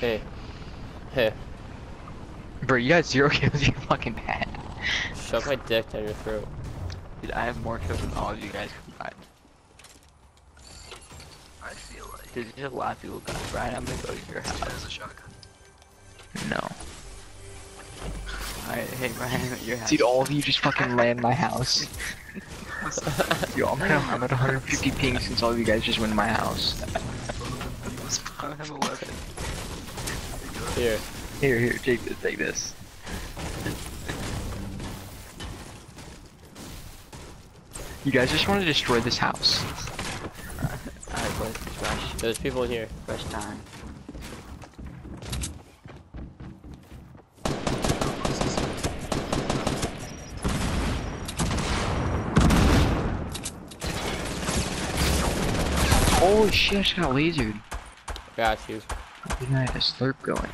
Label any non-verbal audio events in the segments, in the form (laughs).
Hey. Hey. Bro, you got zero kills, you're (laughs) fucking bad. Shove my dick down your throat. Dude, I have more kills than all of you guys combined. I feel like Dude, there's a lot of people die. Brian, I'm gonna go to your this guy house. has a shotgun. No. Alright, hey Brian, I'm at your house. Dude, all of you just fucking land my house. Yo, I'm at, I'm at 150 ping since all of you guys just went to my house. (laughs) I don't have a weapon. Here. Here, here, take this, take this. You guys just want to destroy this house. Alright, boys, let's rush. There's people in here. Rush time. Holy shit, I just got lasered. Got you. Didn't I have a slurp going?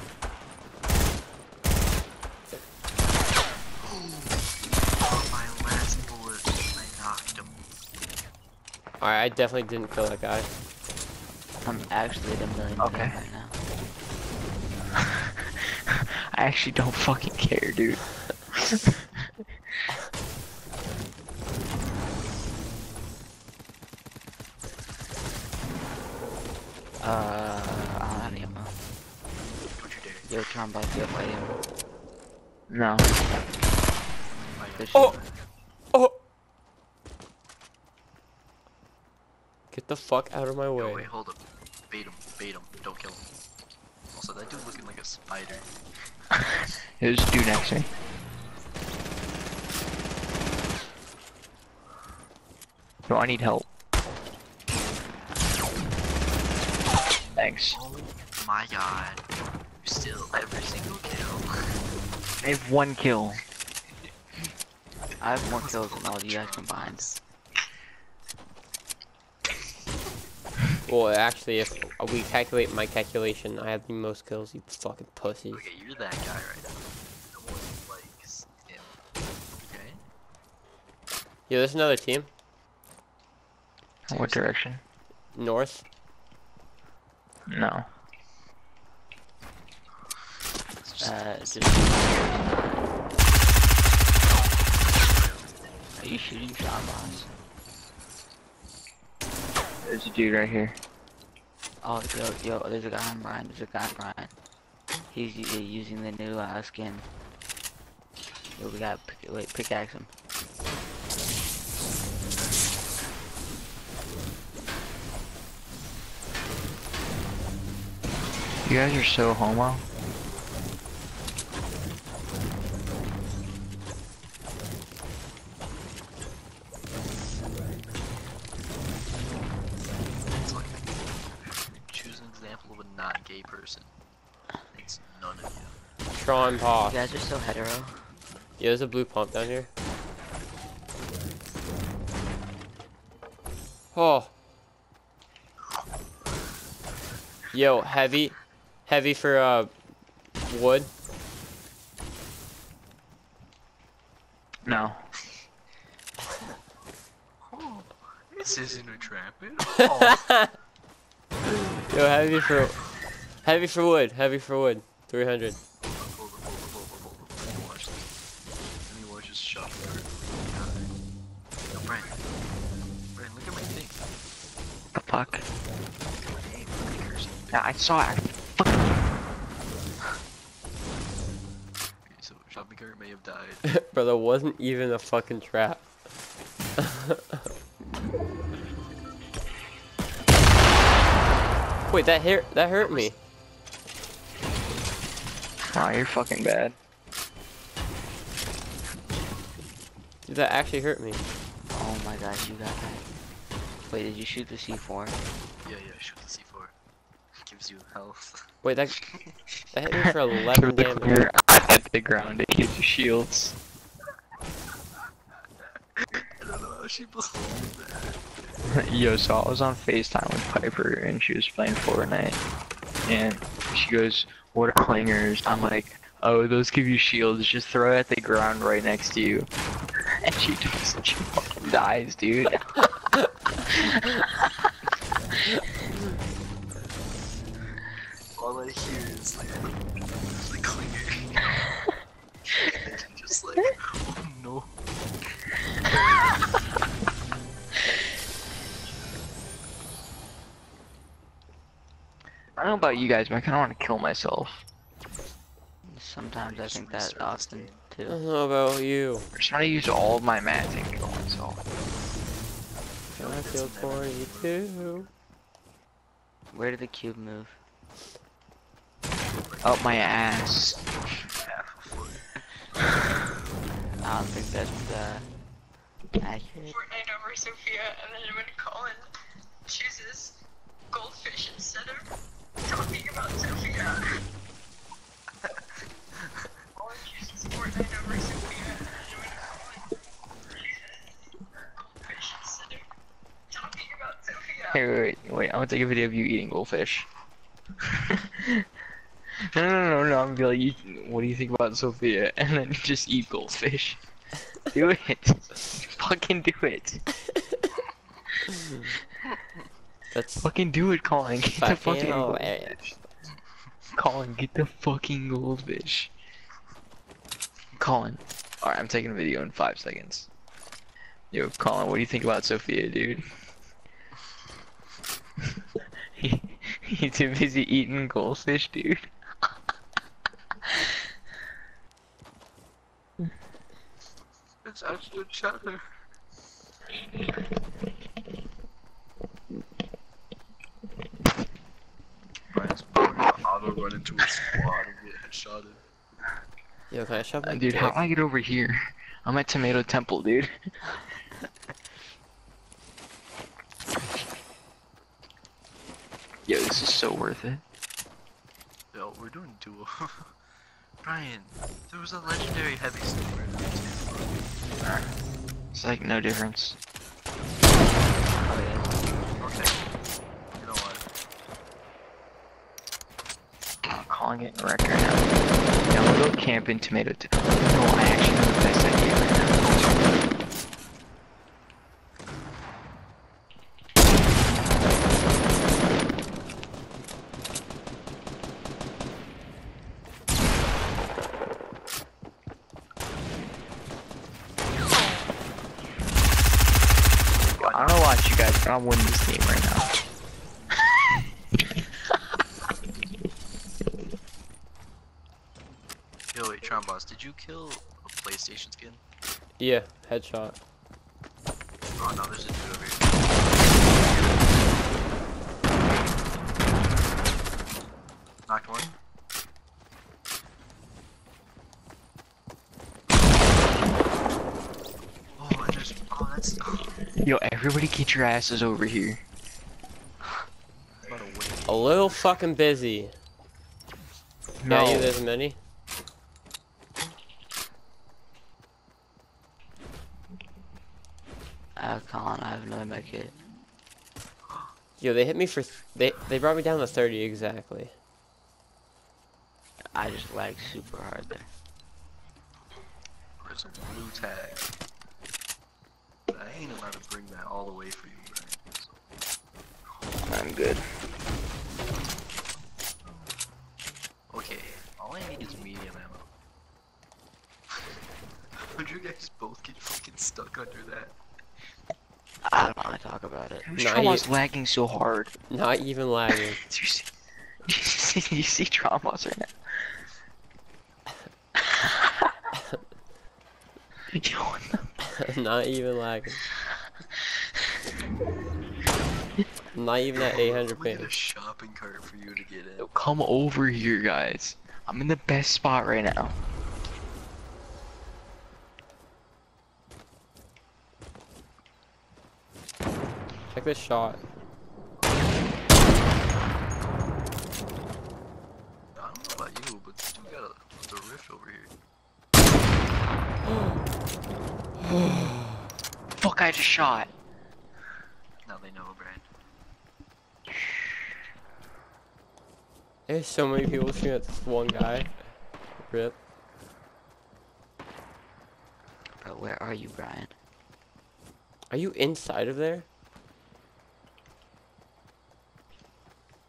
Oh, my last bullet, I knocked him. Alright, I definitely didn't kill that guy. I'm actually at a million Okay. right now. (laughs) I actually don't fucking care, dude. (laughs) Uh, Don't you dare. Yo, Tom, about to get light ammo. No. Oh! Oh! Get the fuck out of my Yo, way. wait, hold up. Bait him, bait him, don't kill him. Also, that dude looking like a spider. There's a dude next to me. Yo, I need help. Thanks. Oh my god. Still every single kill. I have one kill. I have more kills than all of you guys combined. Well, actually, if we calculate my calculation, I have the most kills, you fucking pussy. Okay, you're that guy right now. No one likes him. Okay? Yeah, there's another team. What direction? North. No. It's just- Uh. Are you shooting shot bombs? There's a dude right here. Oh, yo, yo, there's a guy on Brian. There's a guy on Brian. He's u- using the new uh, skin. Yo, we got pick, wait, pickaxe him. You guys are so homo. You. Tron You guys are so hetero. Yeah, there's a blue pump down here. Oh. Yo, heavy. Heavy for, uh, wood. No. (laughs) This isn't a trap at (laughs) all. Yo, heavy for, heavy for wood. Heavy for wood. 300. Saw it. Fuck. So shopping may have died. (laughs) Bro, that wasn't even a fucking trap. (laughs) Wait, that hurt. That hurt me. Wow, you're fucking bad. Dude, that actually hurt me. Oh my gosh, you got that. Wait, did you shoot the C4? Yeah, yeah, I shoot the C4. Gives you health. Wait, that (laughs) that hit me for 11 Through the damage. clear at the ground, it gives you shields. I don't know how she believed (laughs) that. Yo, so I was on FaceTime with Piper and she was playing Fortnite. And she goes, What are clingers? I'm like, Oh, those give you shields. Just throw it at the ground right next to you. And she does. She fucking dies, dude. (laughs) all I hear is like, like clinger. (laughs) and just like, oh no. I don't know about you guys, but I kind of want to kill myself. Sometimes I think that restart this often game. I too. don't know about you. I just trying to use all of my mats and kill myself. feel I like feel that's never corny gonna work. too. Where did the cube move? Up my ass. Half a foot. I don't think that's uh, accurate. Fortnite over Sophia, and then when Colin chooses goldfish instead of talking about Sophia. (laughs) Colin chooses Fortnite over Sophia, and then when Colin chooses goldfish instead of talking about Sophia. Hey, wait, wait, wait. I'm gonna take a video of you eating goldfish. (laughs) no, no, no, no, no. I'm gonna be like, you, what do you think about Sophia? (laughs) And then just eat goldfish. (laughs) Do it. (laughs) Fucking do it. That's Fucking do it, Colin. Get the fucking fucking goldfish. Colin, get the fucking goldfish. Colin. Alright, I'm taking a video in five seconds. Yo, Colin, what do you think about Sophia, dude? he, he too busy eating goldfish, dude. It's actually cheddar. Brian's probably gonna auto run into a squad and get headshotted. yo. Can I shove my Uh, dude, how do I get over here? I'm at Tomato Temple, dude. Yo, this is so worth it. Yo, we're doing duo. (laughs) Brian, there was a legendary heavy sniper in there too. It's like no difference. Oh. I'm calling it wreck right now. Yeah, we'll go camp in Tomato. No, I actually have the best idea right now. I don't know about you guys, but I'm winning this game right now. (laughs) Yo, wait, Tronboss, did you kill a PlayStation skin? Yeah, headshot. Oh no, there's a dude over here. Knocked one. Oh, and there's. Oh, that's. Yo, everybody get your asses over here. about to win. A little fucking busy. No. Yeah, you there's many. I uh, can't, I have another med kit. Yo, they hit me for th they they brought me down to 30 exactly. I just lagged super hard there. There's a blue tag. But I ain't allowed to bring that all the way for you, Brian. I'm good. Okay, all I need is medium ammo. (laughs) Would you guys both get fucking stuck under that? I don't want to talk about it. Whose Nah, trauma's you- lagging so hard? Not even lagging. (laughs) Do you see? (laughs) Do you see, do you see traumas right now? Yo, what the- (laughs) Not even lagging. Not even at 800 Look ping. a shopping cart for you to get in. Yo, come over here, guys. I'm in the best spot right now. Check this shot. I don't know about you, but this dude got a, the rift over here. Fuck, I just shot. Now they know, Brian. There's so many people shooting at this one guy. Rip. Bro, where are you, Brian? Are you inside of there?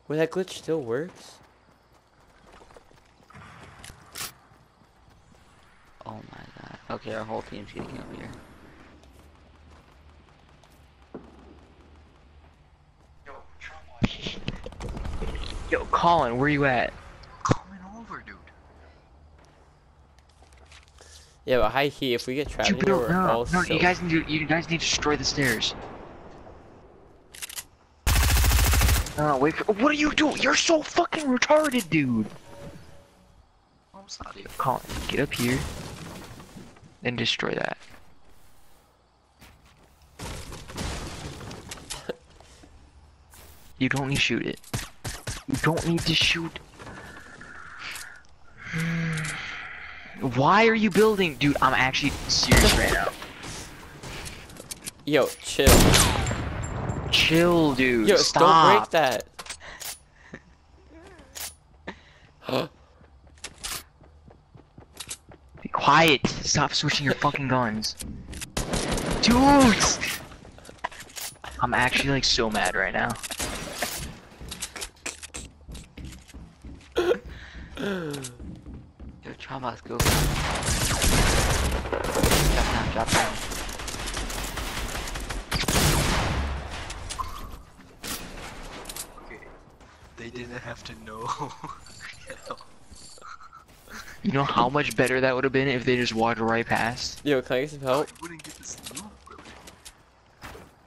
Where that glitch still works? Oh my god. Okay, our whole team's getting over here. Yo, Colin, where you at? Coming over, dude. Yeah, but high key, if we get trapped You in here, we're no, all no, so you guys need to, you guys need to destroy the stairs. No, no, wait for, what are you doing? You're so fucking retarded, dude. I'm sorry. Colin, get up here. Then destroy that. You don't need to shoot it. You don't need to shoot. (sighs) Why are you building? Dude, I'm actually serious right now. Yo, chill. Chill, dude. Yo, Stop. don't break that. Be (gasps) (laughs) quiet. Stop switching your fucking guns. Dude! I'm actually like so mad right now. Yo, Tramas, go. Drop down, drop down. Okay. They didn't have to know? (laughs) You know how much better that would have been if they just walked right past? Yo, can I get some help? You wouldn't get this loot, really.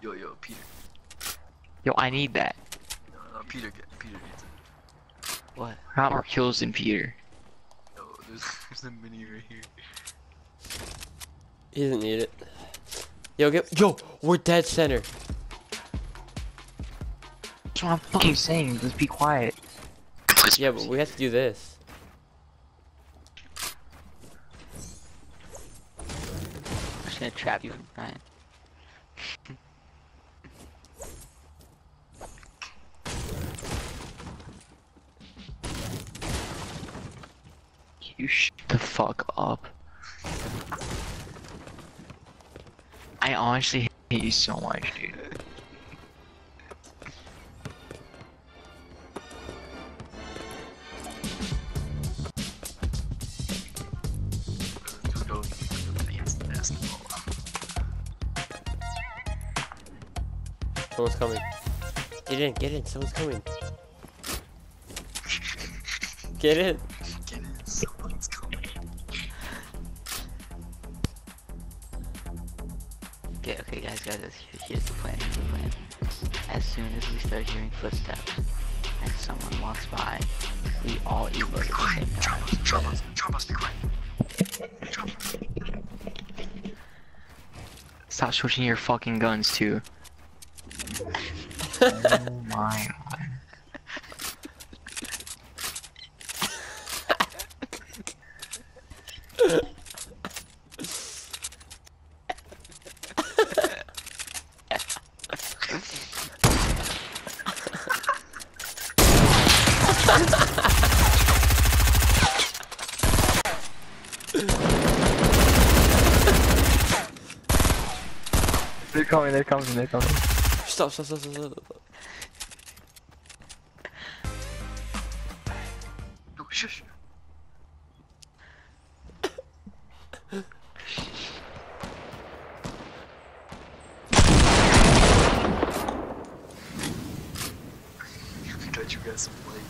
Yo, yo, Peter. Yo, I need that. No, no, Peter get Peter needs it. What? I got more kills than Peter. Yo, there's (laughs) there's a mini right here. He doesn't need it. Yo, get. Yo, we're dead center. That's what I'm fucking saying. Just be quiet. Yeah, but we have to do this. I'm just gonna trap you. You shut the fuck up. I honestly hate you so much. Dude, Someone's coming. Get in, get in. Someone's coming. (laughs) Get in. Get it? Someone's coming. Okay, okay, guys, guys, guys, here's the plan, here's the plan. As soon as we start hearing footsteps and someone walks by, we all eat at the same time. Troubles, troubles, be quiet. Troubles. Stop switching your fucking guns too. Oh my. They're coming, they're coming, they're coming. Stop, stop, stop, stop, stop. stop. Yo, shush. Got you guys some light.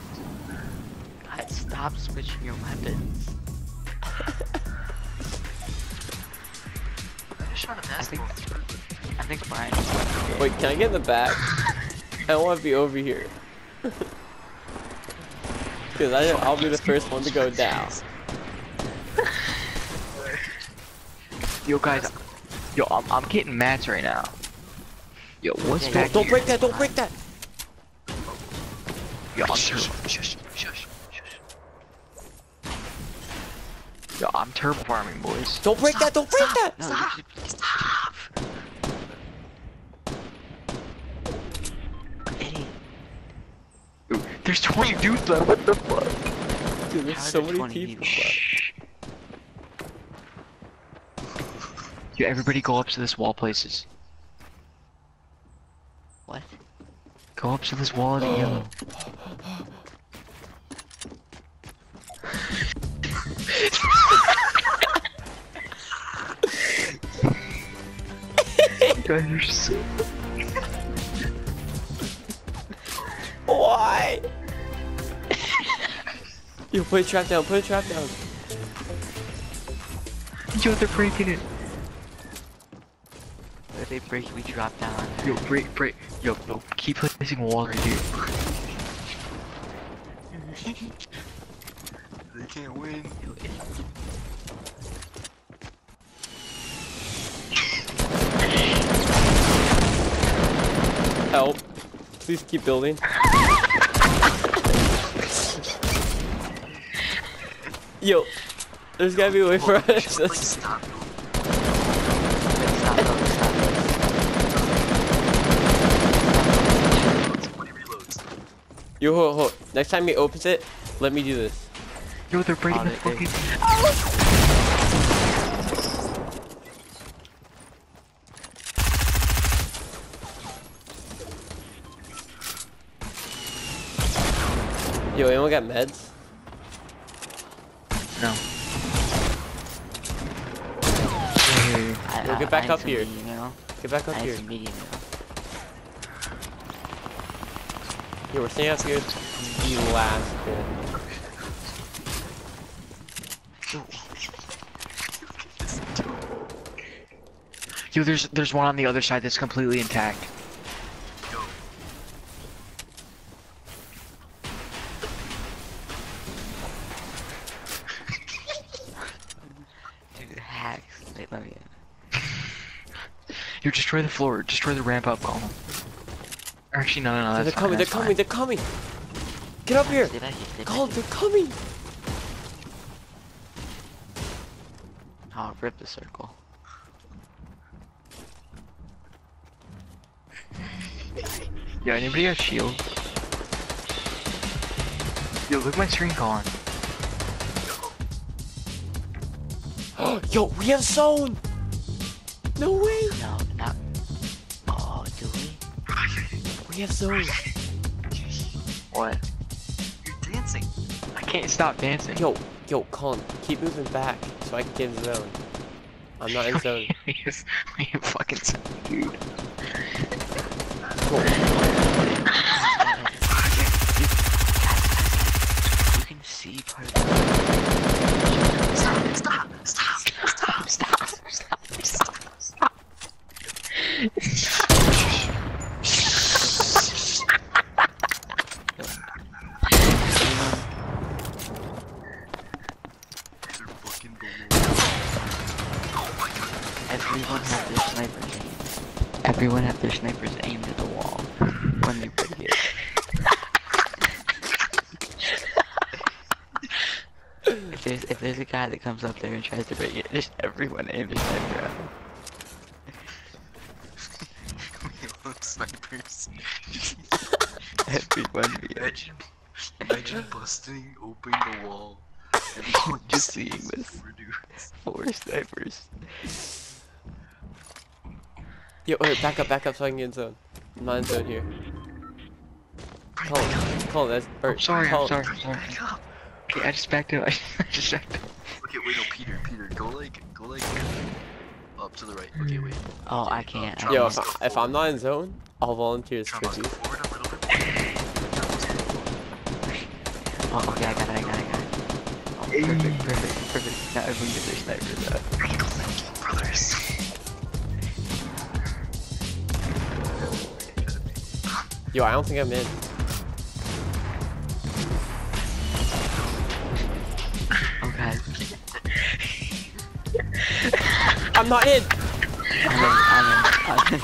Guys, stop switching your weapons. (laughs) I just shot a basketball. I think Brian just Wait, can I get in the back? I don't want to be over here. (laughs) Because I, I'll be the first one to go down. Yo guys, yo, I'm, I'm getting mats right now. Yo, what's Don't- back Don't break that, don't break that! Yo, I'm Shush, turbo, shush, shush, shush. yo, I'm turbo farming, boys. Don't break that, don't break that! No, Stop! There's 20 dudes left, what the fuck? Dude, there's so many people left. Dude, everybody go up to this wall places. What? Go up to this wall in oh. yellow. (gasps) you're so... Why? Yo, put a trap down, put a trap down. Yo, they're breaking it. If they break, we drop down. Yo, break, break. Yo, yo, keep placing walls right here. They can't win. Help. Please keep building. Yo, there's gotta be a way for us. Just, like, to- stop. Wait, stop, no, stop, Reloads, When he reloads. Yo, hold, hold. Next time he opens it, let me do this. Yo, they're breaking Oh, the they- they- fucking. Yo, anyone got meds? No. Hey, I, Yo, get back I need up here. medium. Get back up need here. some medium we're staying up here the last bit. Yo, there's there's one on the other side that's completely intact. Yo. Dude, hacks. Wait, let me in. Yo, destroy the floor. Destroy the ramp up column. Or Actually, no, no, no. they're fine, coming, they're coming, fine. they're coming! Get up here! Stay back here, stay back they're coming! Oh, rip the circle. Yo, anybody got shield? Yo, look at my screen, Colin. (gasps) Yo, we have zone! No way! No, not. We? We have zone! What? You're dancing. I can't stop dancing. Yo, yo, Colin, keep moving back so I can get in zone. I'm not in (laughs) zone. we have, we have fucking zone, dude. Yo, You can see part of the. Stop, stop, stop. Stop, stop, stop, stop, stop. They're fucking below. Everyone have their snipers aimed. Everyone have their snipers aimed at the wall when they break it. if there's if there's a guy that comes up there and tries to break it, just everyone aim their sniper at him. We snipers. Everyone be. Imagine, imagine (laughs) busting open the wall. Everyone (laughs) Just seeing this. Four snipers. Yo, wait, back up, back up so I can get in zone. I'm not in zone here. Colin, Colin, that's. Or, I'm sorry, I'm Colin, sorry, I'm sorry. Back up. Okay, I just backed up. (laughs) I just backed up. Okay, wait, no, Peter, Peter, go like, go like, up to the right. Okay, wait. Oh, I can't. I Yo, Yo, if, I, if I'm not in zone, I'll volunteer as Try to go tribute. forward a little bit. Oh, okay, I got it, I got it, I got it. Oh, perfect, perfect, perfect. Now everyone get their snipers out. Critical thinking, brothers. Yo, I don't think I'm in. Okay. (laughs) I'm not in! I'm in, I'm in, I'm in.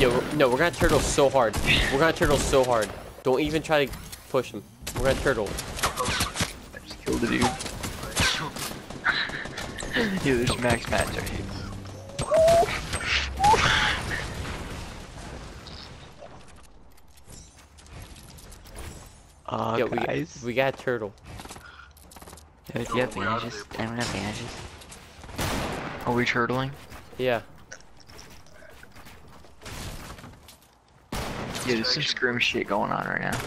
Yo, no, we're gonna turtle so hard. We're gonna turtle so hard. Don't even try to push him. We're gonna turtle. I just killed a dude. (laughs) Yo, there's max match right here. Yo, we, guys. we got turtle. Yo, do you have bandages? Anyone have bandages? Are we turtling? Yeah. Yeah, there's some scrim shit going on right now.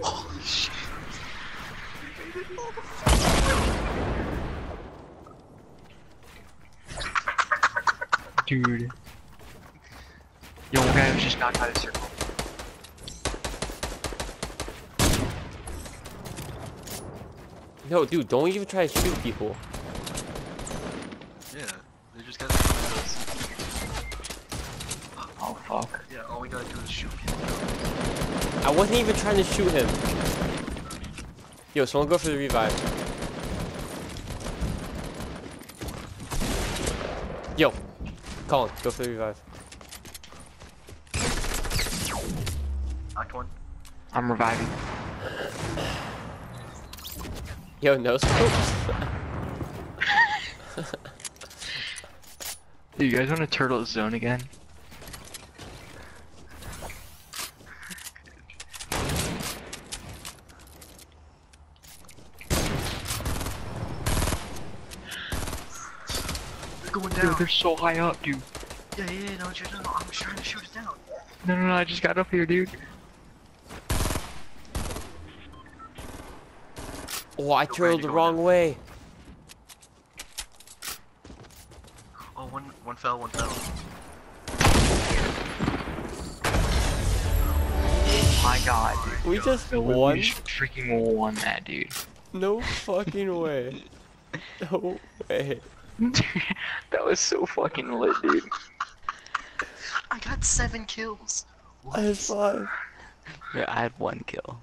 Holy shit. Dude. Yo, one guy was just knocked out of circle. No, dude, don't even try to shoot people. Yeah, they just gotta do this. Oh fuck. Yeah, all we gotta do is shoot people. I wasn't even trying to shoot him. Yo, someone go for the revive. Yo, Colin, go for the revive. Knocked one. I'm reviving. Yo, no (laughs) scopes. Do (laughs) you guys want to turtle zone again? They're going Dude, down. they're so high up, dude. Yeah, yeah, yeah, no, you no, I'm just trying to shoot it down. No, no, no, I just got up here, dude. Oh, I Yo, turtled the wrong now. way. Oh, one, one fell, one fell. Oh My god, dude. We just No, we- won? We just freaking won that, dude. No fucking way. (laughs) No way. (laughs) that was so fucking lit, dude. I got seven kills. I had five. Yeah, I had one kill.